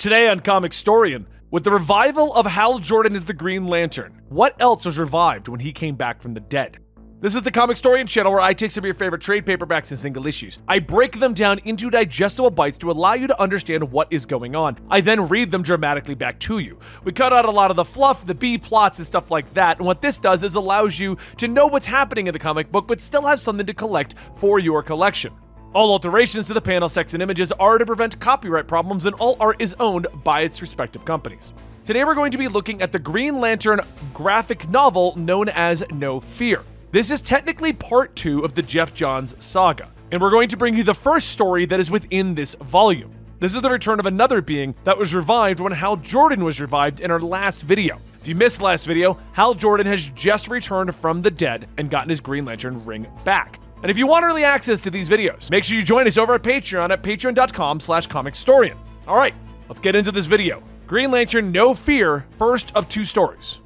Today on Comicstorian, with the revival of Hal Jordan as the Green Lantern, what else was revived when he came back from the dead? This is the Comicstorian channel where I take some of your favorite trade paperbacks and single issues. I break them down into digestible bites to allow you to understand what is going on. I then read them dramatically back to you. We cut out a lot of the fluff, the B plots, and stuff like that, and what this does is allows you to know what's happening in the comic book, but still have something to collect for your collection. All alterations to the panel, text, and images are to prevent copyright problems, and all art is owned by its respective companies. Today we're going to be looking at the Green Lantern graphic novel known as No Fear. This is technically part two of the Geoff Johns saga, and we're going to bring you the first story that is within this volume. This is the return of another being that was revived when Hal Jordan was revived in our last video. If you missed last video, Hal Jordan has just returned from the dead and gotten his Green Lantern ring back. And if you want early access to these videos, make sure you join us over at Patreon at patreon.com slash comicstorian. All right, let's get into this video. Green Lantern No Fear, first of two stories.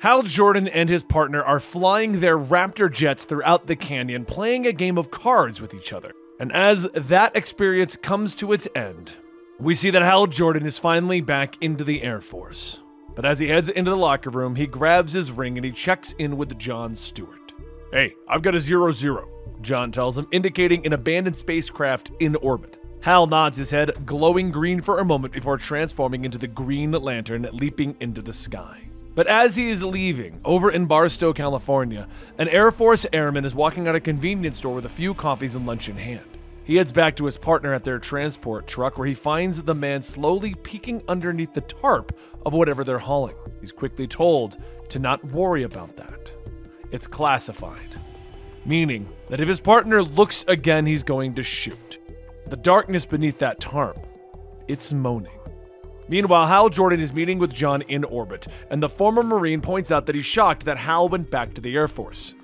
Hal Jordan and his partner are flying their Raptor jets throughout the canyon, playing a game of cards with each other. And as that experience comes to its end, we see that Hal Jordan is finally back into the Air Force. But as he heads into the locker room, he grabs his ring and he checks in with John Stewart. Hey, I've got a zero zero, John tells him, indicating an abandoned spacecraft in orbit. Hal nods his head, glowing green for a moment before transforming into the Green Lantern, leaping into the sky. But as he is leaving, over in Barstow, California, an Air Force airman is walking out of a convenience store with a few coffees and lunch in hand. He heads back to his partner at their transport truck where he finds the man slowly peeking underneath the tarp of whatever they're hauling. He's quickly told to not worry about that. It's classified, meaning that if his partner looks again, he's going to shoot. The darkness beneath that tarp, it's moaning. Meanwhile, Hal Jordan is meeting with John in orbit, and the former Marine points out that he's shocked that Hal went back to the Air Force.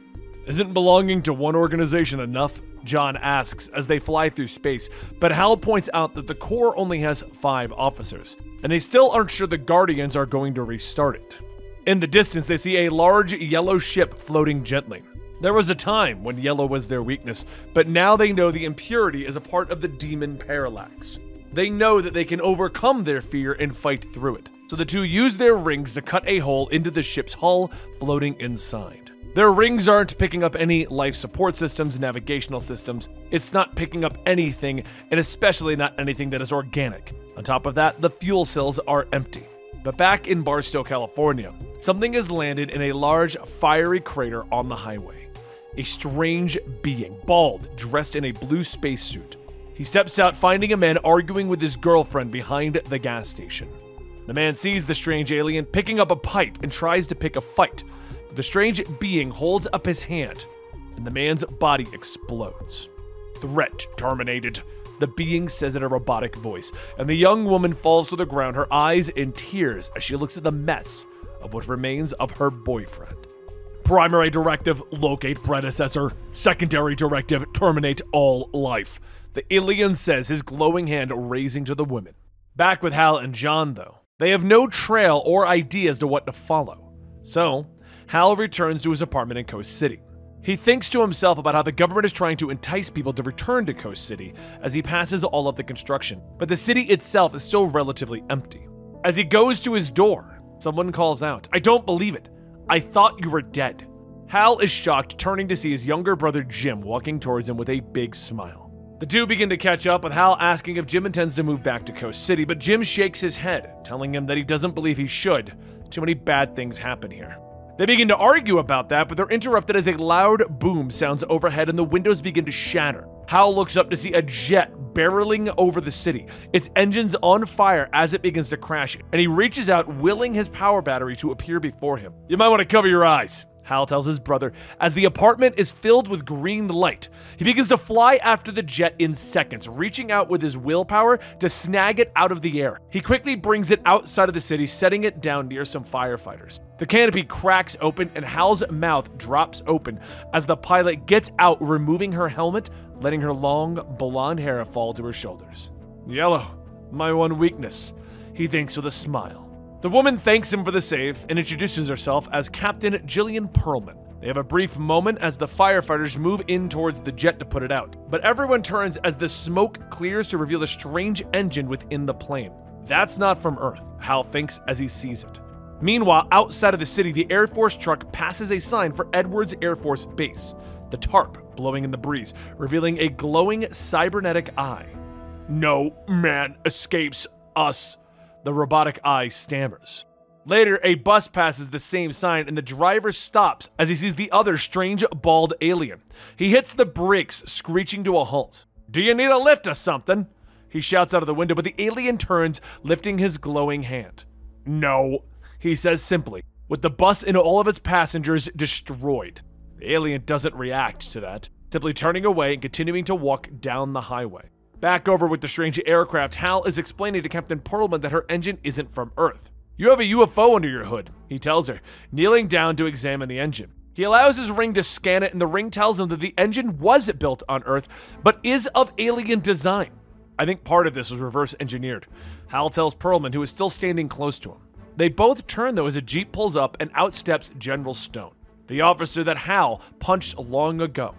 Isn't belonging to one organization enough? John asks as they fly through space, but Hal points out that the Corps only has five officers, and they still aren't sure the Guardians are going to restart it. In the distance, they see a large yellow ship floating gently. There was a time when yellow was their weakness, but now they know the impurity is a part of the demon parallax. They know that they can overcome their fear and fight through it. So the two use their rings to cut a hole into the ship's hull, floating inside. Their rings aren't picking up any life support systems, navigational systems. It's not picking up anything, and especially not anything that is organic. On top of that, the fuel cells are empty. But back in Barstow, California, something has landed in a large, fiery crater on the highway. A strange being, bald, dressed in a blue spacesuit. He steps out, finding a man arguing with his girlfriend behind the gas station. The man sees the strange alien picking up a pipe and tries to pick a fight. The strange being holds up his hand, and the man's body explodes. Threat terminated, the being says in a robotic voice, and the young woman falls to the ground, her eyes in tears as she looks at the mess of what remains of her boyfriend. Primary directive locate predecessor. Secondary directive terminate all life. The alien says, his glowing hand raising to the women. Back with Hal and John, though. They have no trail or idea as to what to follow. So, Hal returns to his apartment in Coast City. He thinks to himself about how the government is trying to entice people to return to Coast City as he passes all of the construction, but the city itself is still relatively empty. As he goes to his door, someone calls out, I don't believe it. I thought you were dead. Hal is shocked, turning to see his younger brother Jim walking towards him with a big smile. The two begin to catch up with Hal asking if Jim intends to move back to Coast City, but Jim shakes his head, telling him that he doesn't believe he should. Too many bad things happen here. They begin to argue about that, but they're interrupted as a loud boom sounds overhead and the windows begin to shatter. Hal looks up to see a jet barreling over the city, its engines on fire as it begins to crash, and he reaches out, willing his power battery to appear before him. You might want to cover your eyes. Hal tells his brother as the apartment is filled with green light. He begins to fly after the jet in seconds, reaching out with his willpower to snag it out of the air. He quickly brings it outside of the city, setting it down near some firefighters. The canopy cracks open and Hal's mouth drops open as the pilot gets out, removing her helmet, letting her long blonde hair fall to her shoulders. Yellow, my one weakness, he thinks with a smile. The woman thanks him for the save and introduces herself as Captain Jillian Pearlman. They have a brief moment as the firefighters move in towards the jet to put it out, but everyone turns as the smoke clears to reveal a strange engine within the plane. That's not from Earth, Hal thinks as he sees it. Meanwhile, outside of the city, the Air Force truck passes a sign for Edwards Air Force Base, the tarp blowing in the breeze, revealing a glowing cybernetic eye. No man escapes us, the robotic eye stammers. Later, a bus passes the same sign and the driver stops as he sees the other strange bald alien. He hits the brakes, screeching to a halt. Do you need a lift or something? He shouts out of the window, but the alien turns, lifting his glowing hand. No, he says simply, with the bus and all of its passengers destroyed. The alien doesn't react to that, simply turning away and continuing to walk down the highway. Back over with the strange aircraft, Hal is explaining to Captain Pearlman that her engine isn't from Earth. You have a UFO under your hood, he tells her, kneeling down to examine the engine. He allows his ring to scan it, and the ring tells him that the engine was built on Earth, but is of alien design. I think part of this was reverse engineered. Hal tells Pearlman, who is still standing close to him. They both turn, though, as a Jeep pulls up and outsteps General Stone, the officer that Hal punched long ago.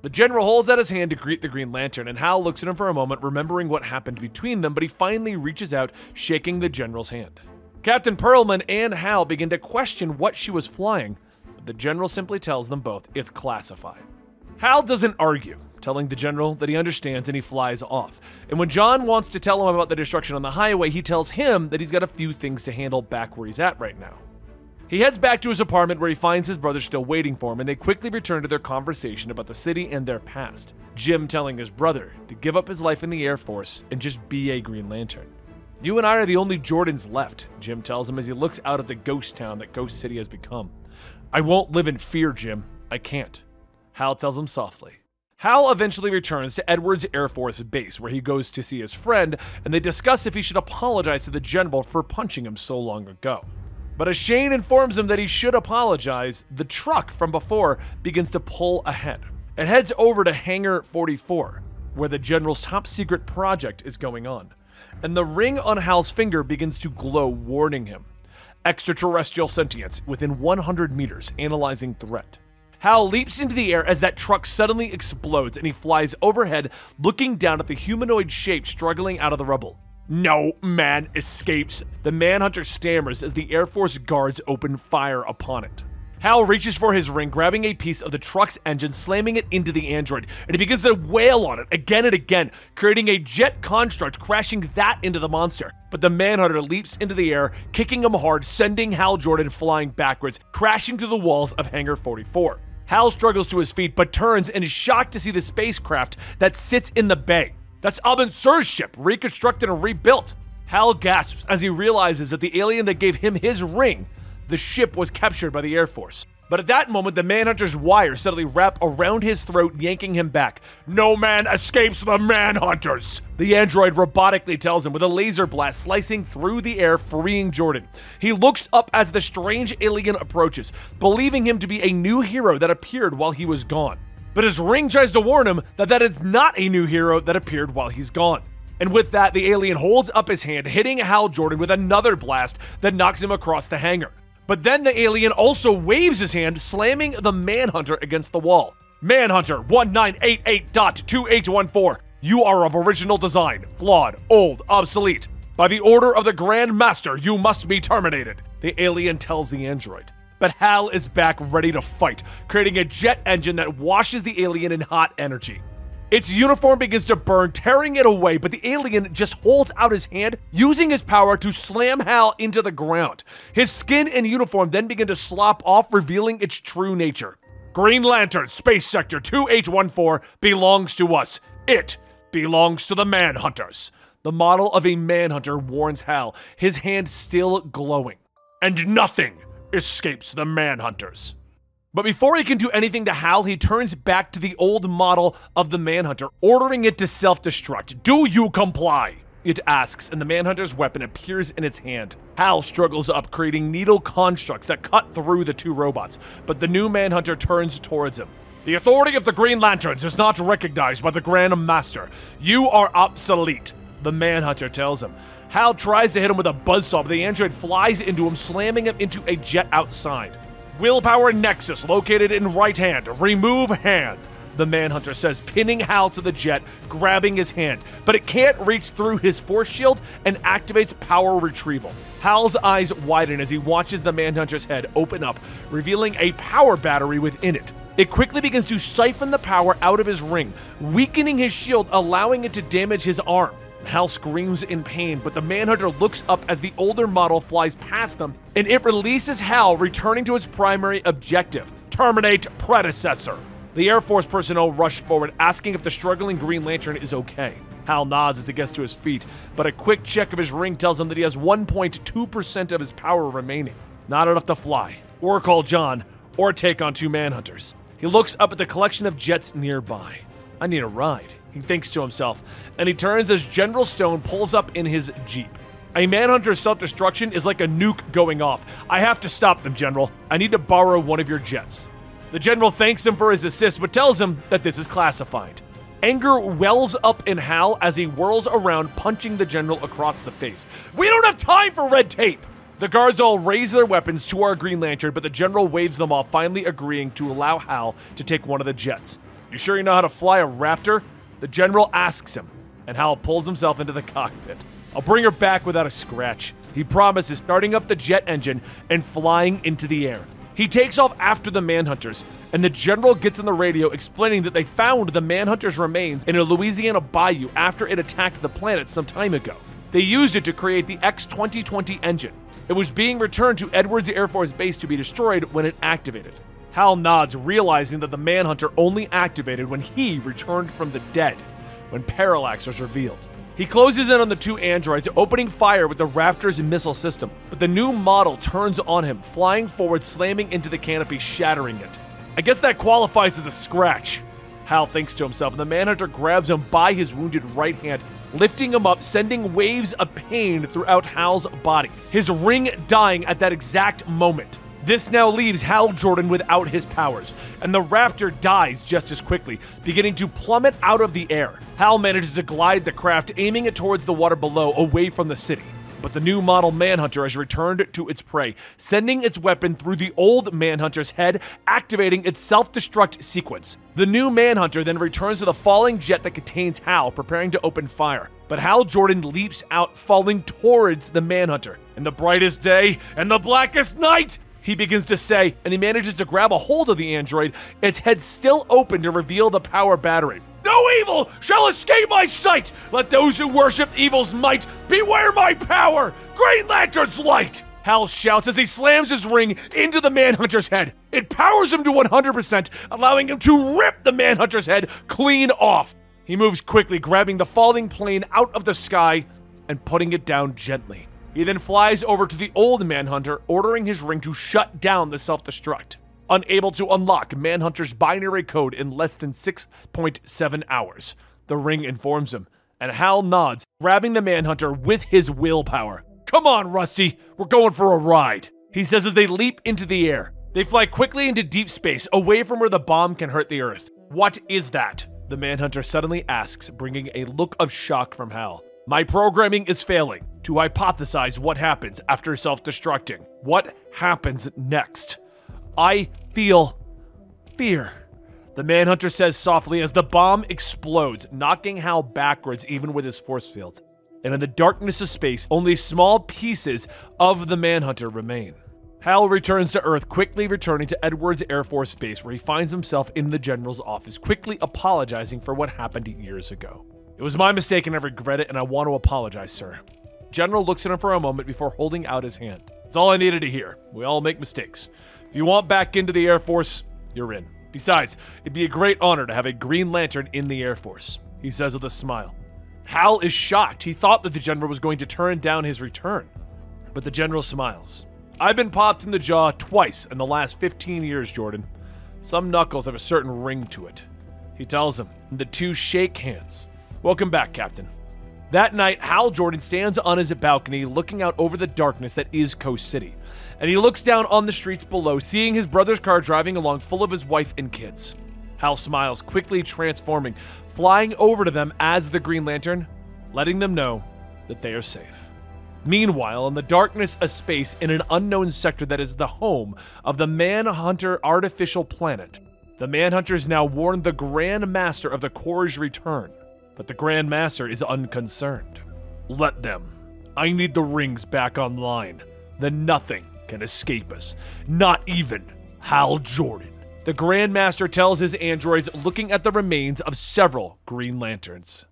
The general holds out his hand to greet the Green Lantern, and Hal looks at him for a moment, remembering what happened between them, but he finally reaches out, shaking the general's hand. Captain Pearlman and Hal begin to question what she was flying, but the general simply tells them both it's classified. Hal doesn't argue, telling the general that he understands and he flies off. And when John wants to tell him about the destruction on the highway, he tells him that he's got a few things to handle back where he's at right now. He heads back to his apartment where he finds his brother still waiting for him, and they quickly return to their conversation about the city and their past. Jim telling his brother to give up his life in the Air Force and just be a Green Lantern. You and I are the only Jordans left, Jim tells him as he looks out at the ghost town that Ghost City has become. I won't live in fear, Jim. I can't. Hal tells him softly. Hal eventually returns to Edwards Air Force Base, where he goes to see his friend, and they discuss if he should apologize to the general for punching him so long ago. But as Shane informs him that he should apologize, the truck from before begins to pull ahead. It heads over to Hangar 44, where the general's top secret project is going on and the ring on Hal's finger begins to glow, warning him. Extraterrestrial sentience within 100 meters, analyzing threat. Hal leaps into the air as that truck suddenly explodes and he flies overhead, looking down at the humanoid shape struggling out of the rubble. No man escapes. The manhunter stammers as the Air Force guards open fire upon it. Hal reaches for his ring, grabbing a piece of the truck's engine, slamming it into the android, and he begins to wail on it again and again, creating a jet construct, crashing that into the monster. But the Manhunter leaps into the air, kicking him hard, sending Hal Jordan flying backwards, crashing through the walls of Hangar 44. Hal struggles to his feet, but turns and is shocked to see the spacecraft that sits in the bay. That's Abin Sur's ship, reconstructed and rebuilt. Hal gasps as he realizes that the alien that gave him his ring the ship was captured by the Air Force. But at that moment, the Manhunter's wires suddenly wrap around his throat, yanking him back. No man escapes the Manhunters! The android robotically tells him with a laser blast slicing through the air, freeing Jordan. He looks up as the strange alien approaches, believing him to be a new hero that appeared while he was gone. But his ring tries to warn him that that is not a new hero that appeared while he's gone. And with that, the alien holds up his hand, hitting Hal Jordan with another blast that knocks him across the hangar. But then the alien also waves his hand, slamming the Manhunter against the wall. Manhunter 1988.2814. You are of original design, flawed, old, obsolete. By the order of the Grand Master, you must be terminated, the alien tells the android. But Hal is back ready to fight, creating a jet engine that washes the alien in hot energy. Its uniform begins to burn, tearing it away, but the alien just holds out his hand, using his power to slam Hal into the ground. His skin and uniform then begin to slop off, revealing its true nature. Green Lantern, Space Sector 2814, belongs to us. It belongs to the Manhunters. The model of a Manhunter warns Hal, his hand still glowing. And nothing escapes the Manhunters. But before he can do anything to Hal, he turns back to the old model of the Manhunter, ordering it to self destruct. Do you comply? It asks, and the Manhunter's weapon appears in its hand. Hal struggles up, creating needle constructs that cut through the two robots, but the new Manhunter turns towards him. The authority of the Green Lanterns is not recognized by the Grand Master. You are obsolete, the Manhunter tells him. Hal tries to hit him with a buzzsaw, but the android flies into him, slamming him into a jet outside. Willpower Nexus located in right hand. Remove hand. The Manhunter says, pinning Hal to the jet, grabbing his hand, but it can't reach through his force shield and activates power retrieval. Hal's eyes widen as he watches the Manhunter's head open up, revealing a power battery within it. It quickly begins to siphon the power out of his ring, weakening his shield, allowing it to damage his arm. Hal screams in pain, but the Manhunter looks up as the older model flies past them, and it releases Hal, returning to his primary objective terminate predecessor. The Air Force personnel rush forward, asking if the struggling Green Lantern is okay. Hal nods as he gets to his feet, but a quick check of his ring tells him that he has 1.2% of his power remaining. Not enough to fly, or call John, or take on two manhunters. He looks up at the collection of jets nearby. I need a ride, he thinks to himself, and he turns as General Stone pulls up in his Jeep. A manhunter's self destruction is like a nuke going off. I have to stop them, General. I need to borrow one of your jets. The general thanks him for his assist, but tells him that this is classified. Anger wells up in Hal as he whirls around, punching the general across the face. We don't have time for red tape! The guards all raise their weapons to our Green Lantern, but the general waves them off, finally agreeing to allow Hal to take one of the jets. You sure you know how to fly a Raptor? The general asks him, and Hal pulls himself into the cockpit. I'll bring her back without a scratch. He promises, starting up the jet engine and flying into the air. He takes off after the Manhunters, and the general gets on the radio explaining that they found the Manhunters' remains in a Louisiana bayou after it attacked the planet some time ago. They used it to create the X-2020 engine. It was being returned to Edwards Air Force Base to be destroyed when it activated. Hal nods, realizing that the Manhunter only activated when he returned from the dead, when Parallax was revealed. He closes in on the two androids, opening fire with the Raptor's missile system, but the new model turns on him, flying forward, slamming into the canopy, shattering it. I guess that qualifies as a scratch. Hal thinks to himself, and the Manhunter grabs him by his wounded right hand, lifting him up, sending waves of pain throughout Hal's body, his ring dying at that exact moment. This now leaves Hal Jordan without his powers, and the Raptor dies just as quickly, beginning to plummet out of the air. Hal manages to glide the craft, aiming it towards the water below, away from the city. But the new model Manhunter has returned to its prey, sending its weapon through the old Manhunter's head, activating its self destruct sequence. The new Manhunter then returns to the falling jet that contains Hal, preparing to open fire. But Hal Jordan leaps out, falling towards the Manhunter. In the brightest day and the blackest night, he begins to say, and he manages to grab a hold of the android, its head still open to reveal the power battery. No evil shall escape my sight! Let those who worship evil's might beware my power! Green Lantern's light! Hal shouts as he slams his ring into the Manhunter's head. It powers him to 100%, allowing him to rip the Manhunter's head clean off. He moves quickly, grabbing the falling plane out of the sky and putting it down gently. He then flies over to the old Manhunter, ordering his ring to shut down the self destruct. Unable to unlock Manhunter's binary code in less than 6.7 hours, the ring informs him, and Hal nods, grabbing the Manhunter with his willpower. Come on, Rusty, we're going for a ride, he says as they leap into the air. They fly quickly into deep space, away from where the bomb can hurt the Earth. What is that? The Manhunter suddenly asks, bringing a look of shock from Hal. My programming is failing to hypothesize what happens after self destructing. What happens next? I feel fear. The Manhunter says softly as the bomb explodes, knocking Hal backwards even with his force fields. And in the darkness of space, only small pieces of the Manhunter remain. Hal returns to Earth, quickly returning to Edwards Air Force Base, where he finds himself in the General's office, quickly apologizing for what happened years ago. It was my mistake and I regret it, and I want to apologize, sir. General looks at him for a moment before holding out his hand. It's all I needed to hear. We all make mistakes. If you want back into the Air Force, you're in. Besides, it'd be a great honor to have a Green Lantern in the Air Force, he says with a smile. Hal is shocked. He thought that the General was going to turn down his return. But the General smiles. I've been popped in the jaw twice in the last 15 years, Jordan. Some knuckles have a certain ring to it. He tells him, and the two shake hands. Welcome back, Captain. That night, Hal Jordan stands on his balcony looking out over the darkness that is Coast City. And he looks down on the streets below, seeing his brother's car driving along full of his wife and kids. Hal smiles, quickly transforming, flying over to them as the Green Lantern, letting them know that they are safe. Meanwhile, in the darkness of space in an unknown sector that is the home of the Manhunter artificial planet, the Manhunters now warn the Grand Master of the Corps' return. But the Grand Master is unconcerned. Let them. I need the rings back online. Then nothing can escape us. Not even Hal Jordan. The Grand Master tells his androids looking at the remains of several Green Lanterns.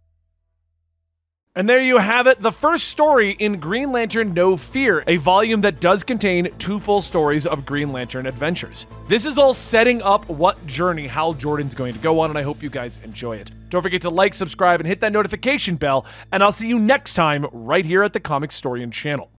And there you have it, the first story in Green Lantern No Fear, a volume that does contain two full stories of Green Lantern adventures. This is all setting up what journey Hal Jordan's going to go on, and I hope you guys enjoy it. Don't forget to like, subscribe, and hit that notification bell, and I'll see you next time right here at the Comicstorian channel.